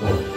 Thank.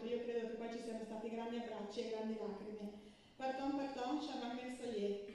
tanto io credo che poi ci siano stati grandi abbracci e grandi lacrime. Parton, parton, Chaman Mersoyer.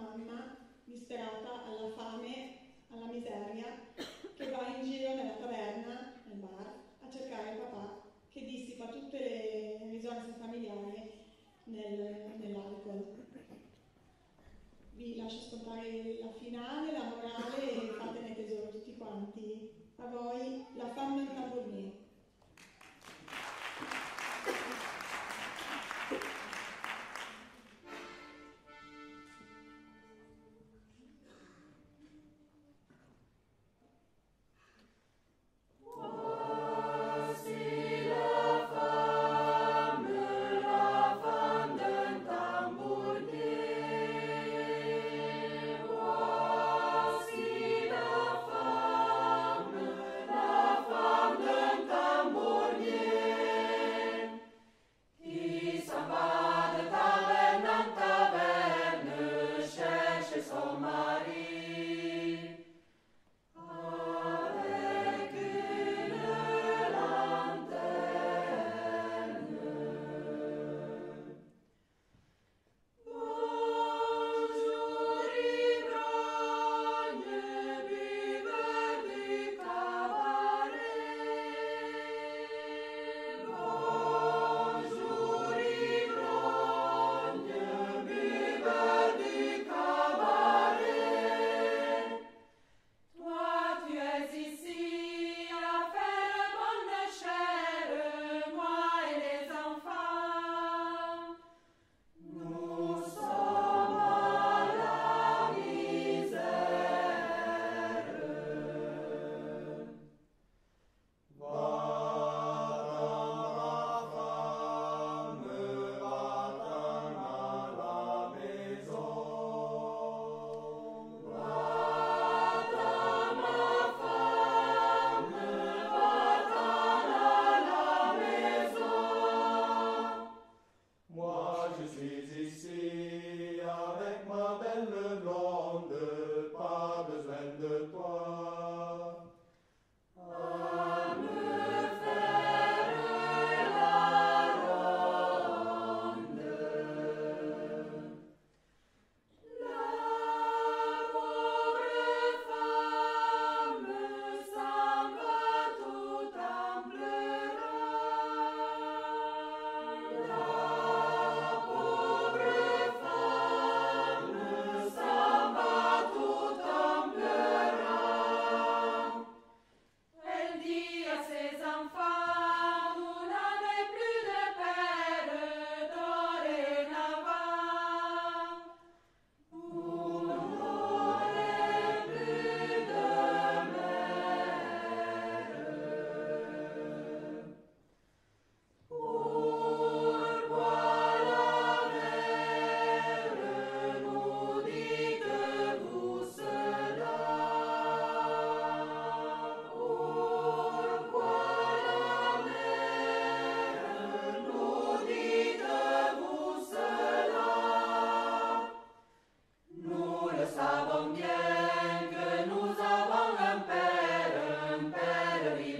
Mamma disperata alla fame, alla miseria, che va in giro nella taverna, nel bar, a cercare il papà che dissipa tutte le risorse familiari nel, nell'alcol. Vi lascio ascoltare la finale, la morale e fatene tesoro tutti quanti. A voi, la fama del Hallelujah.